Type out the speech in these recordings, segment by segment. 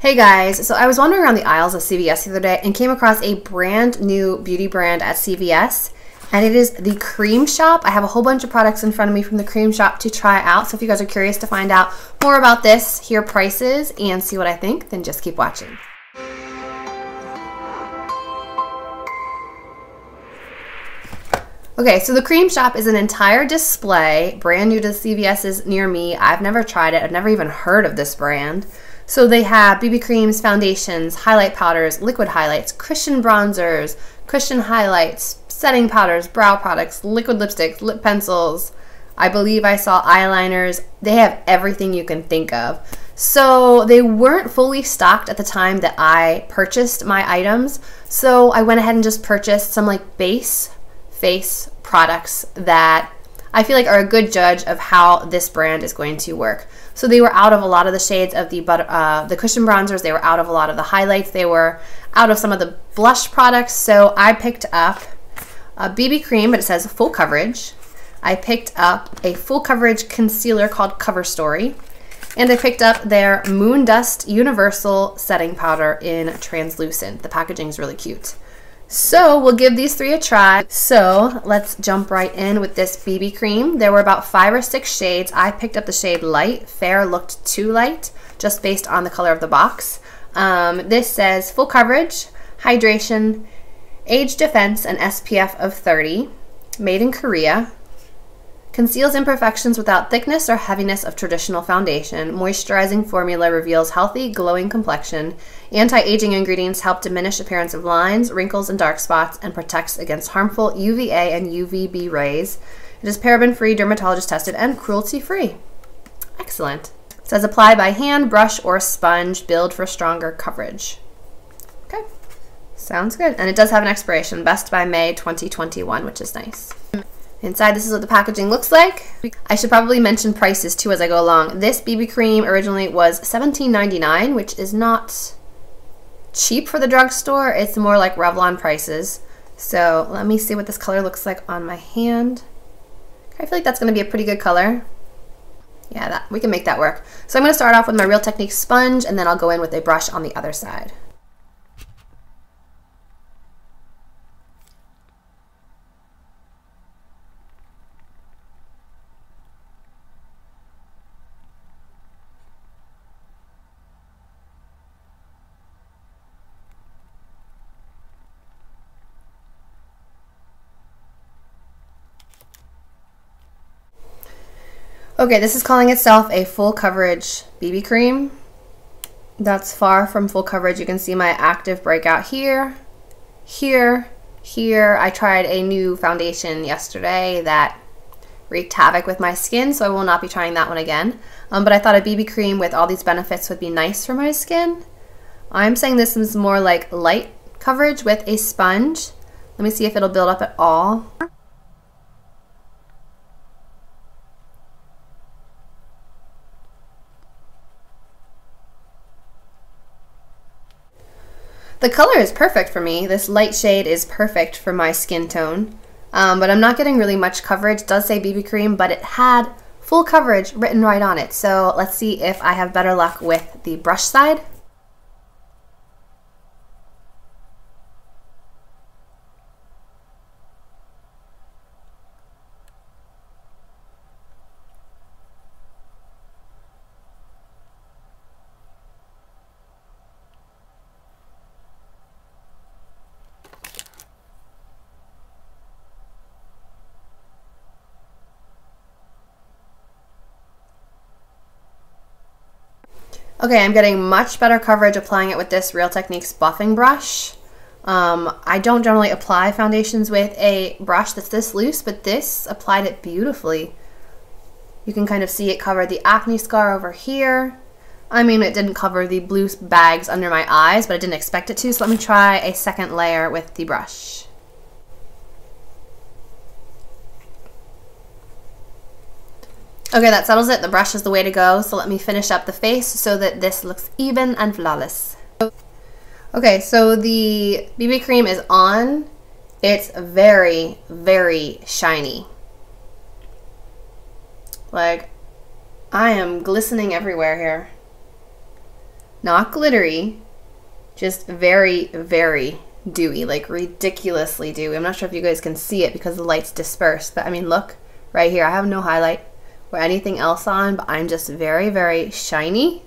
Hey guys, so I was wandering around the aisles of CVS the other day and came across a brand new beauty brand at CVS, and it is the Creme Shop. I have a whole bunch of products in front of me from the Creme Shop to try out, so if you guys are curious to find out more about this, hear prices, and see what I think, then just keep watching. Okay, so the Creme Shop is an entire display, brand new to CVS's near me. I've never tried it. I've never even heard of this brand. So they have BB creams, foundations, highlight powders, liquid highlights, cushion bronzers, cushion highlights, setting powders, brow products, liquid lipsticks, lip pencils. I believe I saw eyeliners. They have everything you can think of. So they weren't fully stocked at the time that I purchased my items. So I went ahead and just purchased some like base face products that I feel like are a good judge of how this brand is going to work. So they were out of a lot of the shades of the butter, uh, the cushion bronzers. They were out of a lot of the highlights. They were out of some of the blush products. So I picked up a BB cream, but it says full coverage. I picked up a full coverage concealer called Cover Story. And I picked up their Moon Dust Universal Setting Powder in translucent. The packaging is really cute. So we'll give these three a try. So let's jump right in with this BB cream. There were about five or six shades. I picked up the shade Light. Fair looked too light, just based on the color of the box. Um, this says full coverage, hydration, age defense, and SPF of 30. Made in Korea. Conceals imperfections without thickness or heaviness of traditional foundation. Moisturizing formula reveals healthy, glowing complexion. Anti-aging ingredients help diminish appearance of lines, wrinkles, and dark spots, and protects against harmful UVA and UVB rays. It is paraben-free, dermatologist tested, and cruelty-free. Excellent. It says apply by hand, brush, or sponge. Build for stronger coverage. Okay. Sounds good. And it does have an expiration, best by May 2021, which is nice. Inside, this is what the packaging looks like. I should probably mention prices too as I go along. This BB cream originally was $17.99, which is not cheap for the drugstore. It's more like Revlon prices. So let me see what this color looks like on my hand. I feel like that's going to be a pretty good color. Yeah, that, we can make that work. So I'm going to start off with my Real Technique sponge, and then I'll go in with a brush on the other side. Okay, this is calling itself a full coverage BB cream. That's far from full coverage. You can see my active breakout here, here, here. I tried a new foundation yesterday that wreaked havoc with my skin, so I will not be trying that one again. Um, but I thought a BB cream with all these benefits would be nice for my skin. I'm saying this is more like light coverage with a sponge. Let me see if it'll build up at all. The color is perfect for me. This light shade is perfect for my skin tone. Um, but I'm not getting really much coverage. It does say BB cream, but it had full coverage written right on it. So let's see if I have better luck with the brush side. Okay, I'm getting much better coverage applying it with this Real Techniques buffing brush. Um, I don't generally apply foundations with a brush that's this loose, but this applied it beautifully. You can kind of see it cover the acne scar over here. I mean, it didn't cover the blue bags under my eyes, but I didn't expect it to, so let me try a second layer with the brush. Okay, that settles it. The brush is the way to go. So let me finish up the face so that this looks even and flawless. Okay, so the BB cream is on. It's very, very shiny. Like, I am glistening everywhere here. Not glittery, just very, very dewy, like ridiculously dewy. I'm not sure if you guys can see it because the light's dispersed, but I mean, look right here. I have no highlight or anything else on, but I'm just very, very shiny.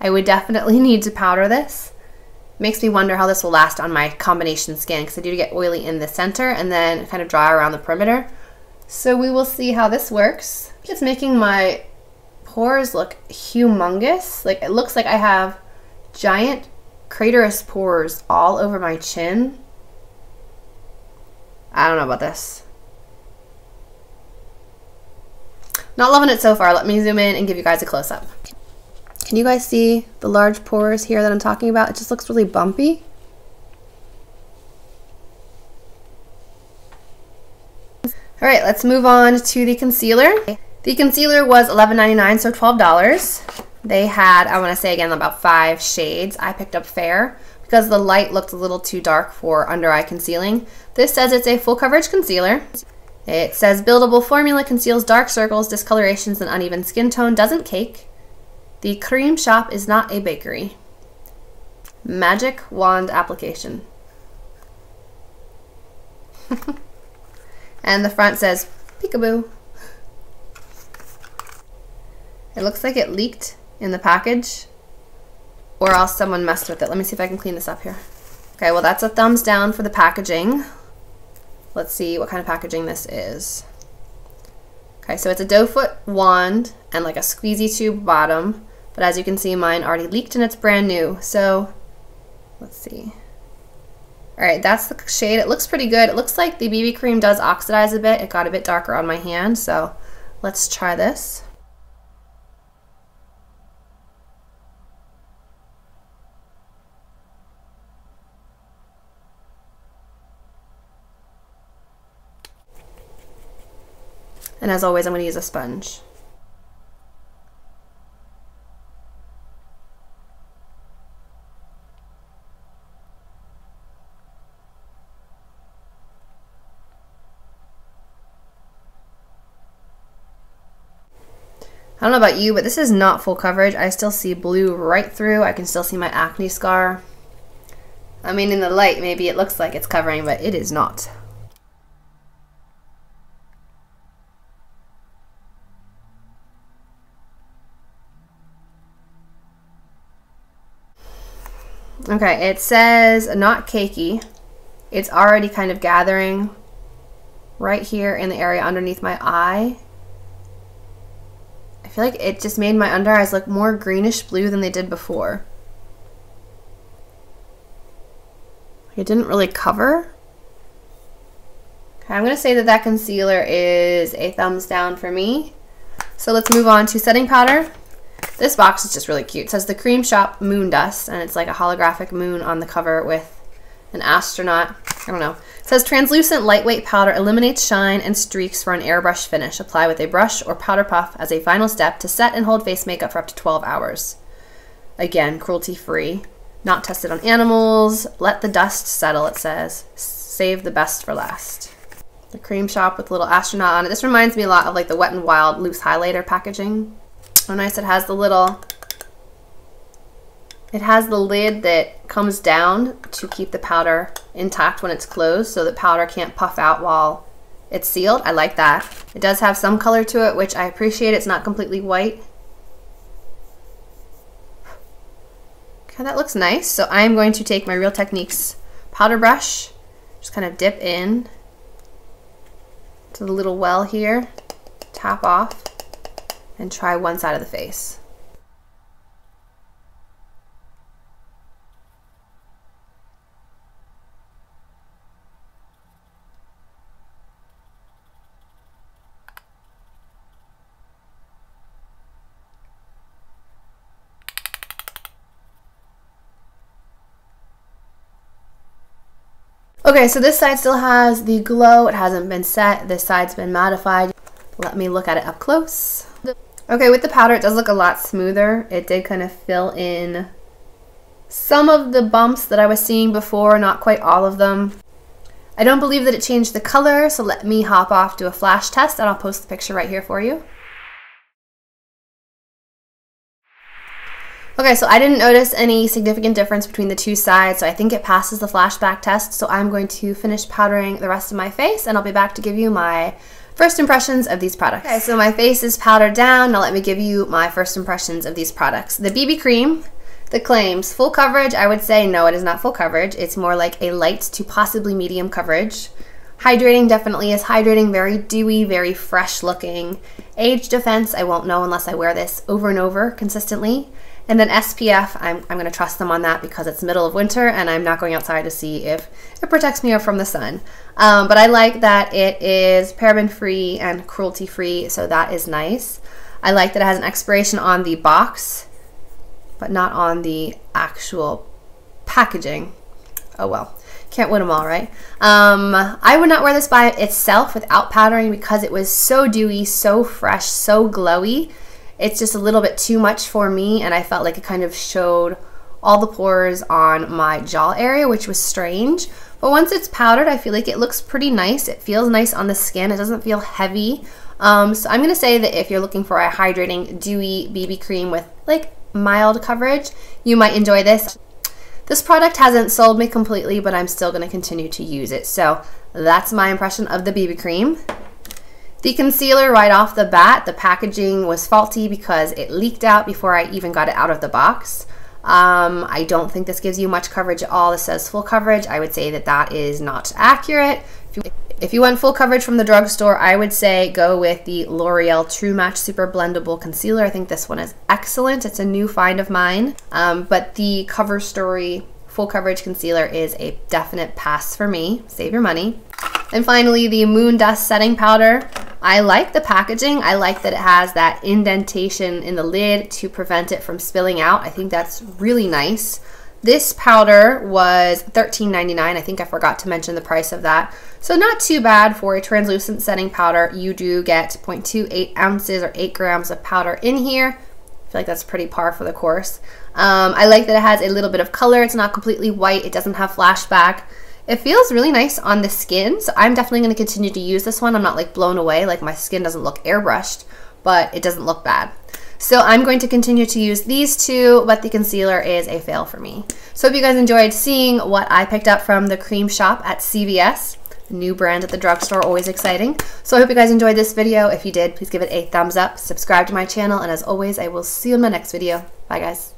I would definitely need to powder this. Makes me wonder how this will last on my combination skin because I do get oily in the center and then kind of dry around the perimeter. So we will see how this works. It's making my pores look humongous. Like it looks like I have giant craterous pores all over my chin. I don't know about this. Not loving it so far. Let me zoom in and give you guys a close-up. Can you guys see the large pores here that I'm talking about? It just looks really bumpy. All right, let's move on to the concealer. The concealer was $11.99, so $12. They had, I want to say again, about five shades. I picked up Fair because the light looked a little too dark for under eye concealing. This says it's a full coverage concealer. It says buildable formula conceals dark circles, discolorations, and uneven skin tone, doesn't cake. The creme shop is not a bakery. Magic wand application. and the front says peekaboo. It looks like it leaked in the package or else someone messed with it. Let me see if I can clean this up here. Okay, well that's a thumbs down for the packaging. Let's see what kind of packaging this is. Okay, so it's a doe foot wand and like a squeezy tube bottom. But as you can see, mine already leaked and it's brand new. So let's see. All right, that's the shade. It looks pretty good. It looks like the BB cream does oxidize a bit. It got a bit darker on my hand. So let's try this. And as always, I'm going to use a sponge. I don't know about you, but this is not full coverage. I still see blue right through. I can still see my acne scar. I mean, in the light, maybe it looks like it's covering, but it is not. Okay, it says not cakey. It's already kind of gathering right here in the area underneath my eye. I feel like it just made my under eyes look more greenish blue than they did before. It didn't really cover. Okay, I'm going to say that that concealer is a thumbs down for me. So let's move on to setting powder. This box is just really cute. It says the Creme Shop Moon Dust, and it's like a holographic moon on the cover with an astronaut. I don't know. It says translucent lightweight powder eliminates shine and streaks for an airbrush finish. Apply with a brush or powder puff as a final step to set and hold face makeup for up to 12 hours. Again, cruelty free. Not tested on animals. Let the dust settle, it says. Save the best for last. The creme shop with a little astronaut on it. This reminds me a lot of like the Wet n Wild loose highlighter packaging. Oh nice, it has the little, it has the lid that comes down to keep the powder intact when it's closed so the powder can't puff out while it's sealed. I like that. It does have some color to it, which I appreciate. It's not completely white. Okay, that looks nice. So I'm going to take my Real Techniques powder brush, just kind of dip in to the little well here, tap off, and try one side of the face. Okay, so this side still has the glow. It hasn't been set. This side's been modified. Let me look at it up close. Okay, with the powder, it does look a lot smoother. It did kind of fill in some of the bumps that I was seeing before, not quite all of them. I don't believe that it changed the color, so let me hop off to a flash test and I'll post the picture right here for you. Okay, so I didn't notice any significant difference between the two sides, so I think it passes the flashback test. So I'm going to finish powdering the rest of my face, and I'll be back to give you my first impressions of these products. Okay, so my face is powdered down. Now let me give you my first impressions of these products. The BB cream, the claims full coverage, I would say no, it is not full coverage. It's more like a light to possibly medium coverage. Hydrating definitely is hydrating, very dewy, very fresh looking. Age defense, I won't know unless I wear this over and over consistently. And then SPF, I'm, I'm going to trust them on that because it's middle of winter and I'm not going outside to see if it protects me from the sun. Um, but I like that it is paraben free and cruelty free, so that is nice. I like that it has an expiration on the box, but not on the actual packaging. Oh well, can't win them all, right? Um, I would not wear this by itself without powdering because it was so dewy, so fresh, so glowy it's just a little bit too much for me and I felt like it kind of showed all the pores on my jaw area, which was strange. But once it's powdered, I feel like it looks pretty nice. It feels nice on the skin. It doesn't feel heavy. Um, so I'm going to say that if you're looking for a hydrating, dewy BB cream with like mild coverage, you might enjoy this. This product hasn't sold me completely, but I'm still going to continue to use it. So that's my impression of the BB cream. The concealer right off the bat, the packaging was faulty because it leaked out before I even got it out of the box. Um, I don't think this gives you much coverage at all. This says full coverage. I would say that that is not accurate. If you, if you want full coverage from the drugstore, I would say go with the L'Oreal True Match Super Blendable Concealer. I think this one is excellent. It's a new find of mine. Um, but the Cover Story full coverage concealer is a definite pass for me. Save your money. And finally, the Moon Dust Setting Powder. I like the packaging. I like that it has that indentation in the lid to prevent it from spilling out. I think that's really nice. This powder was $13.99. I think I forgot to mention the price of that. So not too bad for a translucent setting powder. You do get 0.28 ounces or 8 grams of powder in here. Feel like that's pretty par for the course. Um, I like that it has a little bit of color. It's not completely white. It doesn't have flashback. It feels really nice on the skin, so I'm definitely going to continue to use this one. I'm not like blown away, like my skin doesn't look airbrushed, but it doesn't look bad. So I'm going to continue to use these two, but the concealer is a fail for me. So if you guys enjoyed seeing what I picked up from the creme shop at CVS, new brand at the drugstore, always exciting. So I hope you guys enjoyed this video. If you did, please give it a thumbs up, subscribe to my channel, and as always, I will see you in my next video. Bye guys.